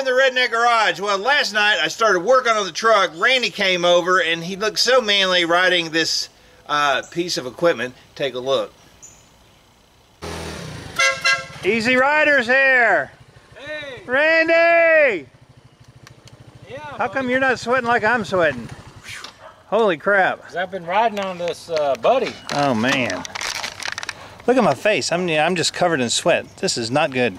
in the Redneck Garage. Well, last night I started working on the truck. Randy came over and he looked so manly riding this uh, piece of equipment. Take a look. Easy Riders here. Hey! Randy! Yeah. How come you're not sweating like I'm sweating? Holy crap. Cause I've been riding on this uh, buddy. Oh man. Look at my face. I'm, I'm just covered in sweat. This is not good.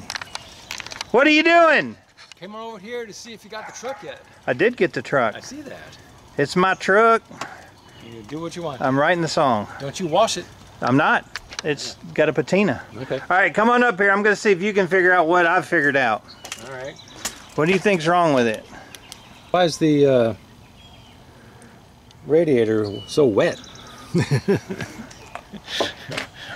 What are you doing? Came on over here to see if you got the truck yet. I did get the truck. I see that. It's my truck. You do what you want. I'm writing the song. Don't you wash it. I'm not. It's got a patina. Okay. All right, come on up here. I'm going to see if you can figure out what I've figured out. All right. What do you think's wrong with it? Why is the uh, radiator so wet?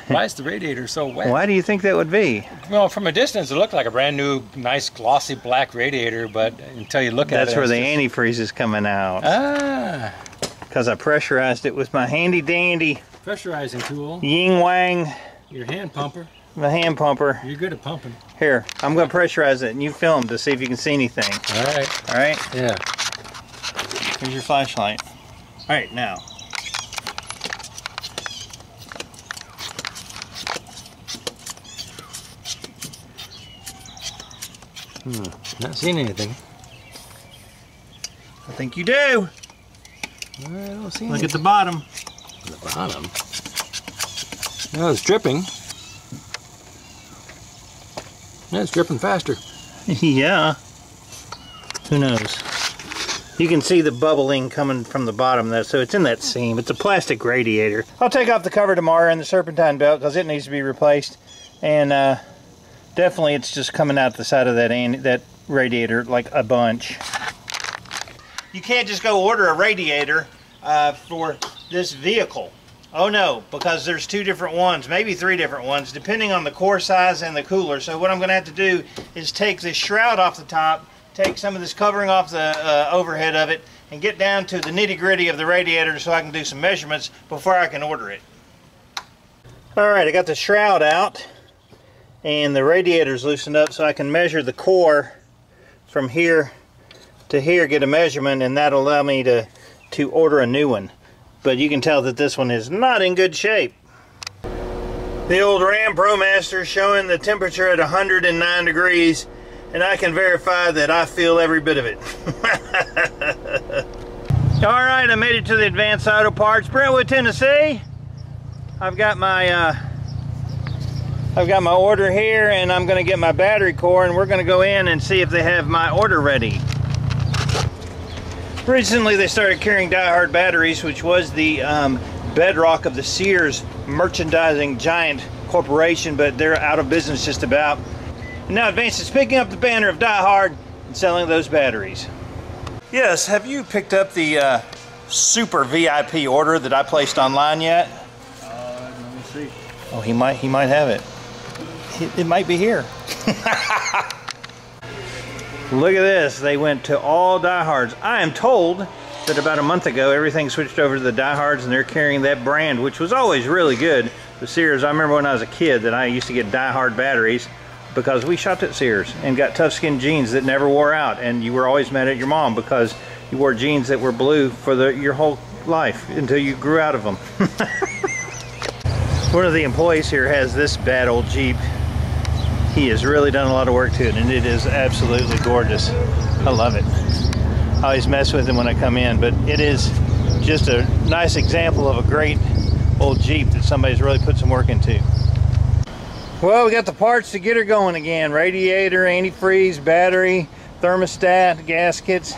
Why is the radiator so wet? Why do you think that would be? Well, from a distance, it looked like a brand new, nice, glossy black radiator, but until you look at it... That's where the just- antifreeze is coming out. Ah, Because I pressurized it with my handy dandy pressurizing tool, Ying Wang, your hand pumper. my hand pumper. You're good at pumping. Here, I'm going to pressurize it and you film to see if you can see anything. All right. All right, Yeah. here's your flashlight. All right, now. Not seeing anything. I think you do. I don't see Look anything. at the bottom. the bottom. No, it's dripping. Yeah, it's dripping faster. yeah. Who knows? You can see the bubbling coming from the bottom there, so it's in that seam. It's a plastic radiator. I'll take off the cover tomorrow and the serpentine belt because it needs to be replaced. And uh, definitely it's just coming out the side of that, that radiator like a bunch. You can't just go order a radiator uh, for this vehicle. Oh no, because there's two different ones, maybe three different ones, depending on the core size and the cooler. So what I'm going to have to do is take this shroud off the top, take some of this covering off the uh, overhead of it, and get down to the nitty gritty of the radiator so I can do some measurements before I can order it. All right, I got the shroud out, and the radiator's loosened up so I can measure the core from here to here, get a measurement, and that'll allow me to, to order a new one but you can tell that this one is not in good shape. The old Ram ProMaster showing the temperature at 109 degrees and I can verify that I feel every bit of it. Alright, I made it to the Advanced Auto Parts, Brentwood, Tennessee. I've got my uh, I've got my order here and I'm going to get my battery core and we're going to go in and see if they have my order ready. Recently they started carrying die-hard batteries, which was the um, bedrock of the Sears merchandising giant corporation, but they're out of business just about. And now Advance is picking up the banner of die-hard and selling those batteries. Yes, have you picked up the uh, super VIP order that I placed online yet? Uh, let me see. Oh, he might he might have it. It, might be here. Look at this. They went to all diehards. I am told that about a month ago everything switched over to the diehards and they're carrying that brand, which was always really good. The Sears, I remember when I was a kid that I used to get diehard batteries because we shopped at Sears and got Toughskin jeans that never wore out and you were always mad at your mom because you wore jeans that were blue for the, your whole life until you grew out of them. One of the employees here has this bad old Jeep he has really done a lot of work to it and it is absolutely gorgeous. I love it. I always mess with him when I come in, but it is just a nice example of a great old Jeep that somebody's really put some work into. Well, we got the parts to get her going again. Radiator, antifreeze, battery, thermostat, gaskets.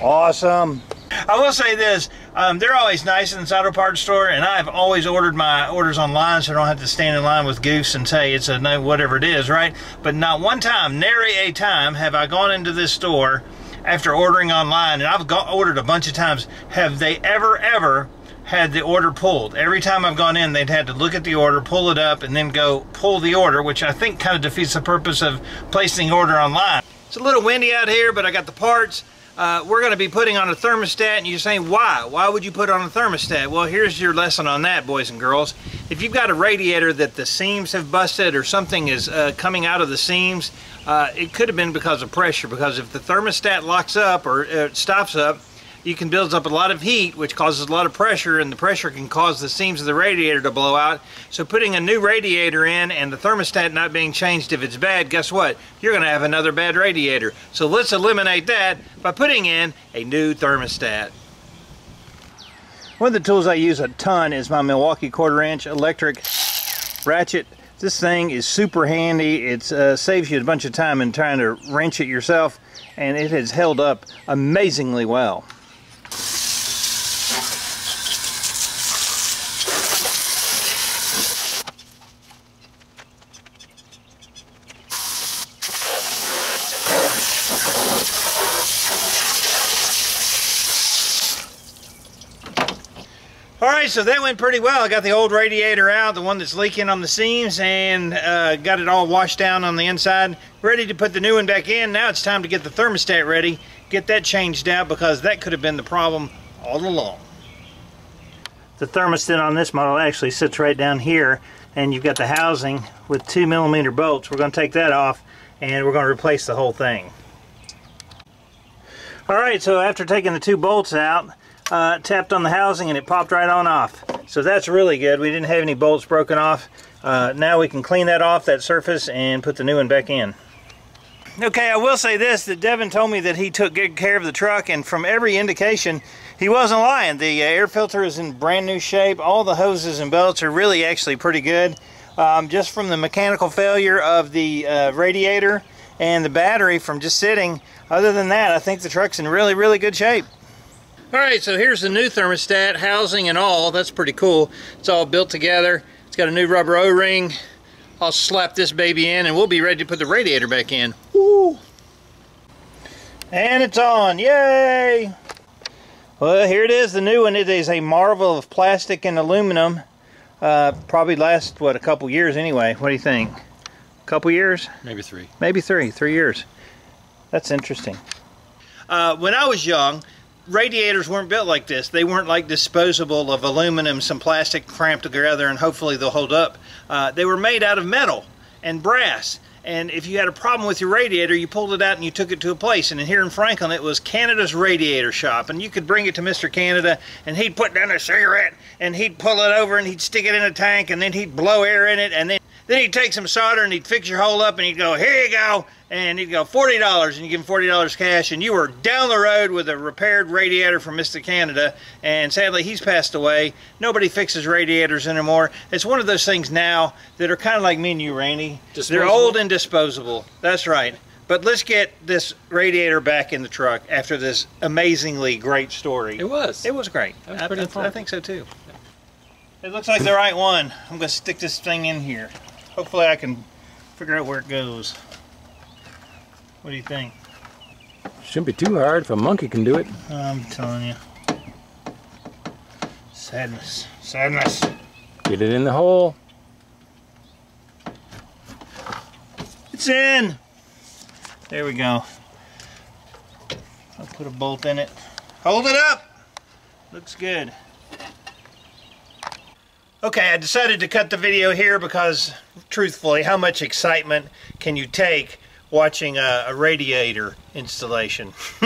Awesome. I will say this, um, they're always nice in this auto parts store, and I've always ordered my orders online so I don't have to stand in line with Goose and say it's a no, whatever it is, right? But not one time, nary a time, have I gone into this store after ordering online, and I've got, ordered a bunch of times, have they ever, ever had the order pulled. Every time I've gone in, they'd had to look at the order, pull it up, and then go pull the order, which I think kind of defeats the purpose of placing the order online. It's a little windy out here, but I got the parts. Uh, we're going to be putting on a thermostat and you're saying why? Why would you put on a thermostat? Well here's your lesson on that boys and girls. If you've got a radiator that the seams have busted or something is uh, coming out of the seams uh, it could have been because of pressure because if the thermostat locks up or uh, stops up you can build up a lot of heat which causes a lot of pressure and the pressure can cause the seams of the radiator to blow out. So putting a new radiator in and the thermostat not being changed if it's bad guess what? You're going to have another bad radiator. So let's eliminate that by putting in a new thermostat. One of the tools I use a ton is my Milwaukee quarter inch electric ratchet. This thing is super handy. It uh, saves you a bunch of time in trying to wrench it yourself and it has held up amazingly well All right, so that went pretty well. I got the old radiator out, the one that's leaking on the seams, and uh, got it all washed down on the inside. Ready to put the new one back in. Now it's time to get the thermostat ready, get that changed out because that could have been the problem all along. The thermostat on this model actually sits right down here, and you've got the housing with two millimeter bolts. We're going to take that off, and we're going to replace the whole thing. All right, so after taking the two bolts out, uh, tapped on the housing and it popped right on off. So that's really good. We didn't have any bolts broken off. Uh, now we can clean that off, that surface, and put the new one back in. Okay, I will say this, that Devin told me that he took good care of the truck, and from every indication, he wasn't lying. The uh, air filter is in brand new shape. All the hoses and belts are really actually pretty good. Um, just from the mechanical failure of the uh, radiator and the battery from just sitting, other than that, I think the truck's in really, really good shape. All right, so here's the new thermostat, housing and all. That's pretty cool. It's all built together. It's got a new rubber O-ring. I'll slap this baby in and we'll be ready to put the radiator back in. Woo! And it's on, yay! Well, here it is, the new one. It is a marvel of plastic and aluminum. Uh, probably last, what, a couple years anyway. What do you think? A couple years? Maybe three. Maybe three, three years. That's interesting. Uh, when I was young, radiators weren't built like this. They weren't like disposable of aluminum, some plastic cramped together, and hopefully they'll hold up. Uh, they were made out of metal and brass. And if you had a problem with your radiator, you pulled it out and you took it to a place. And here in Franklin, it was Canada's Radiator Shop. And you could bring it to Mr. Canada, and he'd put down a cigarette, and he'd pull it over, and he'd stick it in a tank, and then he'd blow air in it, and then then he'd take some solder and he'd fix your hole up and he'd go, here you go. And he'd go, $40. And you give him $40 cash. And you were down the road with a repaired radiator from Mr. Canada. And sadly, he's passed away. Nobody fixes radiators anymore. It's one of those things now that are kind of like me and you, Randy. Disposable? They're old and disposable. That's right. But let's get this radiator back in the truck after this amazingly great story. It was. It was great. That was I, pretty I- fun. I think so too. It looks like the right one. I'm going to stick this thing in here. Hopefully I can figure out where it goes. What do you think? Shouldn't be too hard if a monkey can do it. I'm telling you. Sadness. Sadness. Get it in the hole. It's in! There we go. I'll put a bolt in it. Hold it up! Looks good. Okay, I decided to cut the video here because, truthfully, how much excitement can you take watching a, a radiator installation?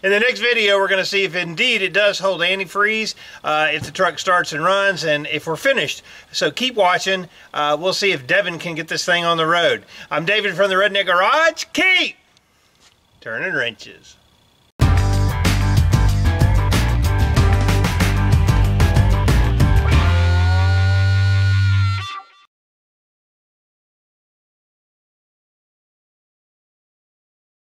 In the next video, we're going to see if indeed it does hold antifreeze, uh, if the truck starts and runs, and if we're finished. So keep watching. Uh, we'll see if Devin can get this thing on the road. I'm David from the Redneck Garage. Keep turning wrenches.